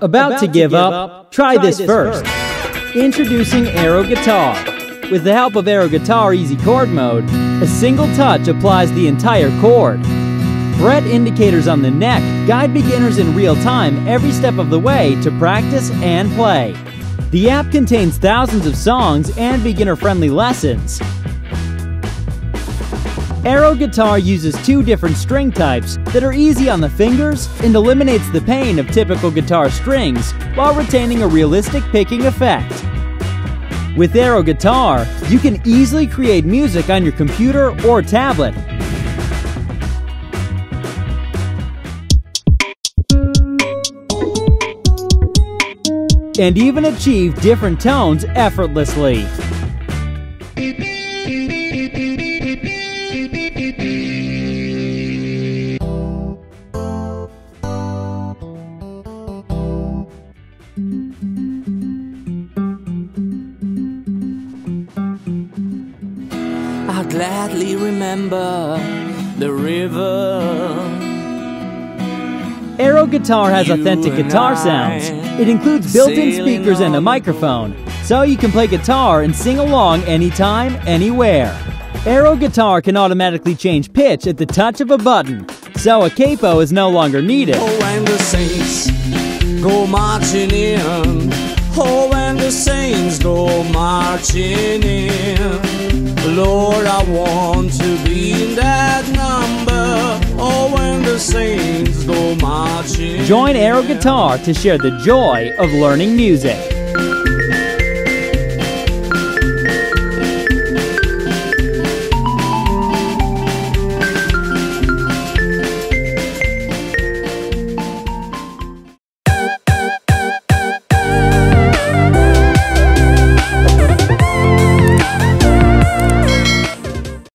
About, to give, up? Try, this, first. Introducing Aero Guitar. With the help of Aero Guitar Easy Chord Mode, a single touch applies the entire chord. Fret indicators on the neck guide beginners in real time every step of the way to practice and play. The app contains thousands of songs and beginner-friendly lessons. Aero Guitar uses two different string types that are easy on the fingers and eliminates the pain of typical guitar strings while retaining a realistic picking effect. With Aero Guitar, you can easily create music on your computer or tablet. And even achieve different tones effortlessly. Gladly remember the river. Aero Guitar has authentic guitar sounds. It includes built-in speakers and a microphone, so you can play guitar and sing along anytime, anywhere. Aero Guitar can automatically change pitch at the touch of a button, so a capo is no longer needed. Oh, when the saints go marching in. Oh, when the saints go marching in. Lord, I want to be in that number. Oh, when the saints go marching Join Aero in. Guitar to share the joy of learning music.